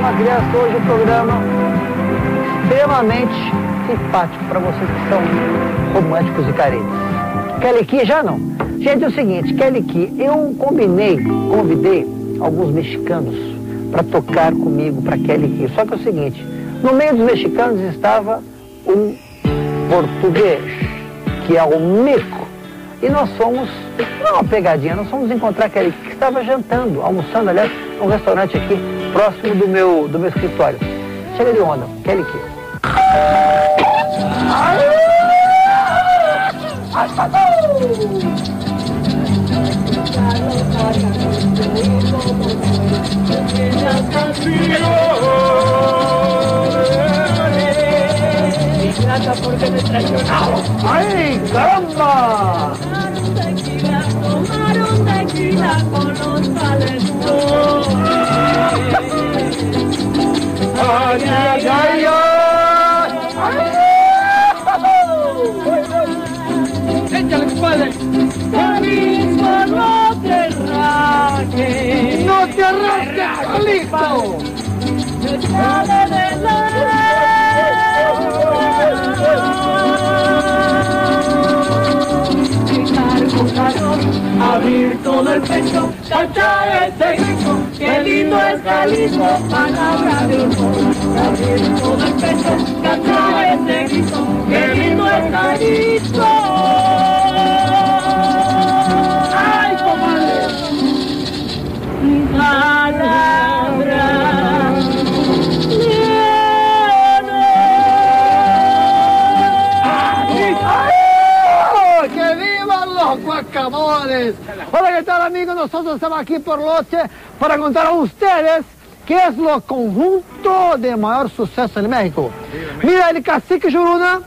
uma criança hoje um programa extremamente simpático para vocês que são românticos e carentes. Kelly Key já não. Gente, é o seguinte, Kelly Key, eu combinei, convidei alguns mexicanos para tocar comigo para Kelly Key. Só que é o seguinte, no meio dos mexicanos estava um português, que é o Mico. E nós fomos, não uma pegadinha, nós fomos encontrar Kelly Key, que estava jantando, almoçando, aliás, num restaurante aqui próximo do meu, do meu escritório. Chega de onda, Kelly Key. porque me traicionaron. ¡Ay, caramba! Tomaron tequila, tomaron tequila con los calentores. ¡Ay, ay, ay, Échale, compadre. Ya mismo no te rajes. ¡No te arranques, listo! Me sale de la abrir todo el pecho, cantar este grito, qué lindo es Jalisco, palabra de honor. Abrir todo el pecho, cantar este grito, qué lindo es Jalisco. Hola, ¿qué tal amigos? Nosotros estamos aquí por Loche para contar a ustedes qué es lo conjunto de mayor suceso en México. Mira, el cacique Juruna,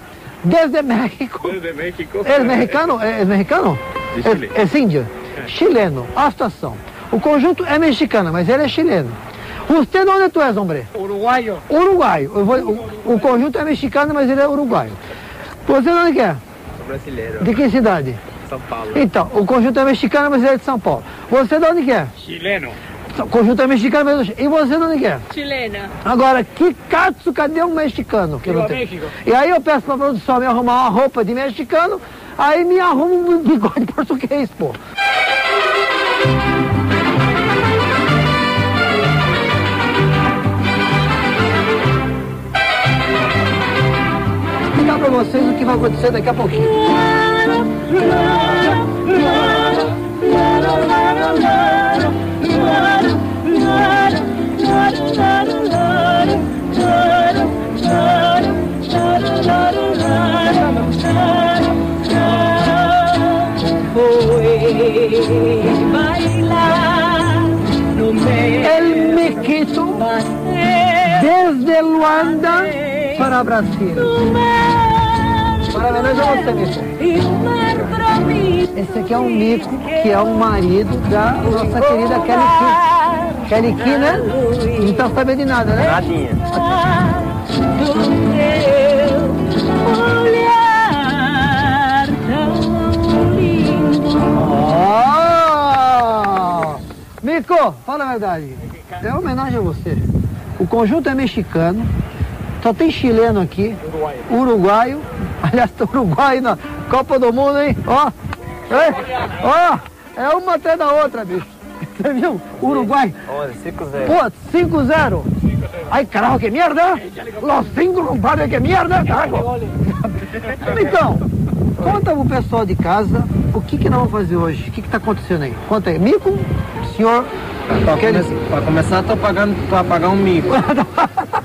desde México. Desde México. ¿Es mexicano? ¿Es mexicano? De Chile. É, é índio? Chileno. A situação. O conjunto é mexicano, mas ele é chileno. Você de onde tu és, hombre? Uruguayo. Uruguaio. Vou- o, o conjunto é mexicano, mas ele é uruguaio. Você de onde que é? Sou brasileiro. De que cidade? São Paulo. Então, o conjunto é mexicano, mas ele é de São Paulo. Você de onde que é? Chileno. O conjunto é mexicano, mas... E você de onde que é? Chilena. Agora, que katsu, cadê um mexicano? Que não tem? México. E aí eu peço pra produção me arrumar uma roupa de mexicano, aí me arruma um bigode português, pô. Pra vocês o que vai acontecer daqui a pouquinho. Fue bailar no meio El Mequito, desde Luanda para Brasil. Esse aqui é um Mico, que é o marido da nossa querida Kelly Key. Kelly Key, né? Não tá sabendo de nada, né? Nadinha. Oh! Mico, fala a verdade. É homenagem a você. O conjunto é mexicano, só tem chileno aqui, Uruguaio. Aliás, tá uruguaio na Copa do Mundo, hein? Ó, é, ó, é uma atrás da outra, bicho. Você viu? Uruguai. 11, 5 0. Pô, 5-0. Ai, carajo, que merda. Los cinco, compadre, que merda. Carajo. Então, conta pro pessoal de casa o que que nós vamos fazer hoje. O que que tá acontecendo aí? Conta aí. Mico, senhor... Pra, come- pra começar, tô pagando pra pagar um mico.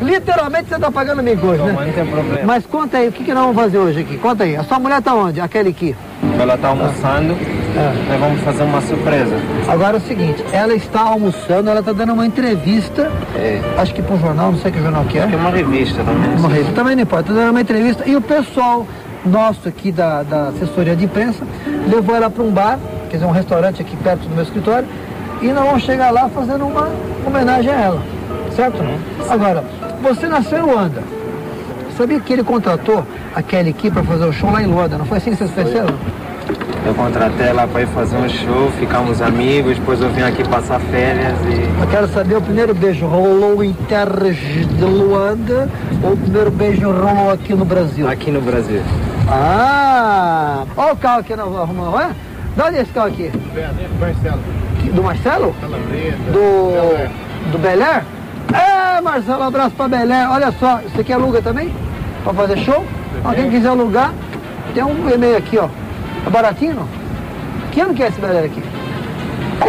Literalmente você tá pagando Não, né? mas não tem problema. Mas conta aí, o que que nós vamos fazer hoje aqui? Conta aí. A sua mulher tá onde? Aquele aqui. Ela tá almoçando, É. nós vamos fazer uma surpresa. Agora é o seguinte, ela está almoçando, ela tá dando uma entrevista, É. acho que pro jornal, não sei que jornal que é. Tem uma revista também. Uma revista, também não importa, tá dando uma entrevista. E o pessoal nosso aqui da, da assessoria de imprensa levou ela para um bar, quer dizer, um restaurante aqui perto do meu escritório, e nós vamos chegar lá fazendo uma homenagem a ela. Certo? Agora, você nasceu em Luanda. Sabia que ele contratou a Kelly Key para fazer o show lá em Luanda? Não foi assim que vocês conheceram? Eu contratei ela para ir fazer um show, ficamos amigos, depois eu vim aqui passar férias e. Eu quero saber o primeiro beijo rolou em terras de Luanda ou o primeiro beijo rolou aqui no Brasil? Aqui no Brasil. Ah! Olha o carro aqui nós arrumamos, olha. De onde é esse carro aqui? Marcelo. Do Marcelo? Do. Do Belé? É, Marcelo, um abraço pra Belé. Olha só, isso aqui aluga também? Pra fazer show? Alguém quiser alugar, tem um e-mail aqui, ó. É baratinho, não? Que ano que é esse Belé aqui?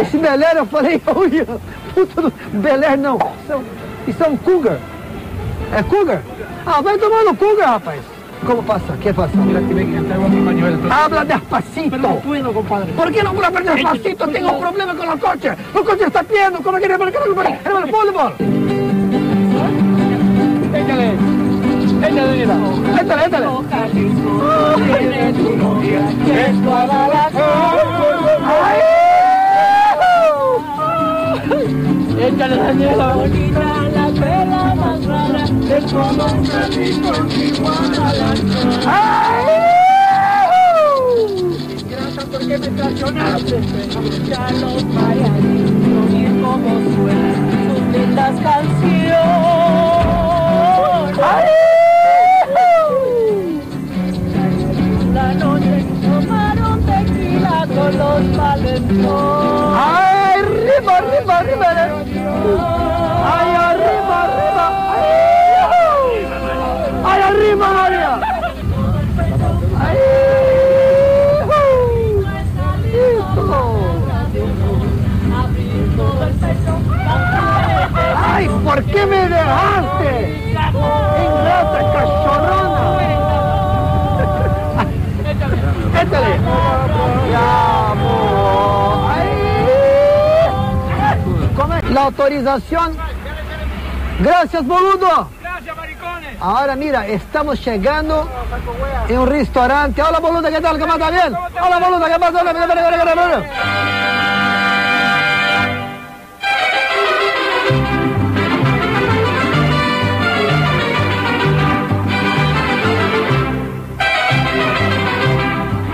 Esse Belé, eu falei, olha, puta do... Belé não. Isso é, um, isso é um Cougar. É Cougar? Ah, vai tomar no Cougar, rapaz. ¿Cómo pasa? ¿Qué pasa? Habla despacito. Pero ¿Por qué no puedo hablar despacito? Ellos, Tengo problemas con los coches. Los coches están llenos. ¿Cómo quieres marcar el fútbol? Échale. Échale, mira. Échale, échale. Échale, Daniela de todo un ratito a ya los bailarines oír como suenan, suben las canciones. La autorización. Gracias, boludo. Gracias, maricones. Ahora mira, estamos llegando en un restaurante. Hola, boluda, ¿qué tal? ¿Cómo está bien? Hola, boluda, ¿qué pasa? Hola, ven.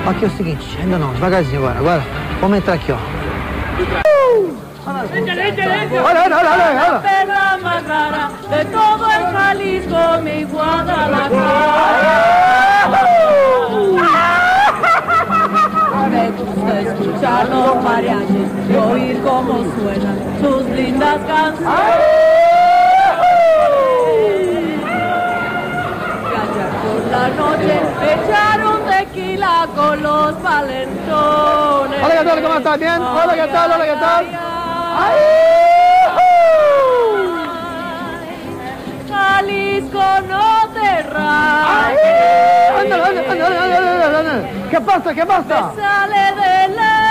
Aqui é o seguinte, ainda não, devagarzinho agora. Agora, vamos entrar aqui, ó. Échale, échale, échale. La olha. perla más rara de todo el Jalisco, mi Guadalajara. Me gusta escuchar los mariachis y oír cómo suenan sus lindas canciones. Y allá por la noche echaron tequila con los valentones. Hola, ¿qué tal? ¿Cómo estás? ¿Bien? Hola, ¿qué tal? Hola, ¿qué tal? Jalisco no te rajes. Ándale, ándale, ándale, ándale. ¿Qué pasa? ¿Qué pasa? Sale de la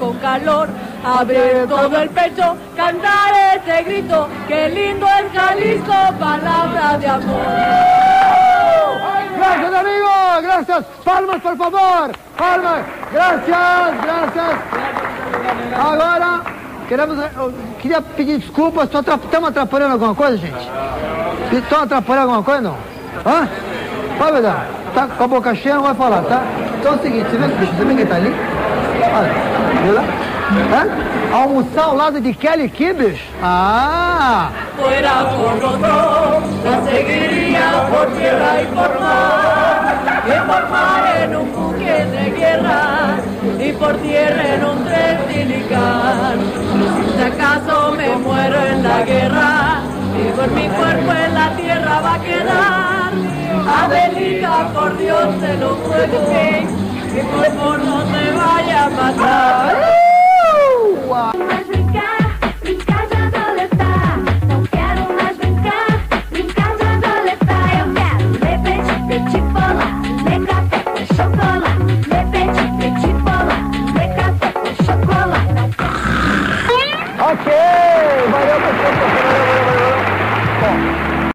con calor, abrir todo el pecho, cantar este grito, qué lindo es Jalisco, palabra de amor. Gracias. Palmas, por favor. Palmas. Gracias, gracias. Agora, queremos, eu queria pedir desculpas. Estamos atrapalhando alguma coisa, gente? Estão atrapalhando alguma coisa, não? Hã? Vai, verdade. Tá com a boca cheia, não vai falar, tá? Então é o seguinte, você vê, bicho, você vê quem tá ali? Olha, viu lá? Hã? Almoçar ao lado de Kelly Key? Ah! Fuera por nosotros, la seguiría por tierra y por mar, que por mar en un buque de guerra y por tierra en un tren silical. Si acaso me muero en la guerra y por mi cuerpo en la tierra va a quedar. Adelita, por Dios te lo ruego, que por no te vaya a matar.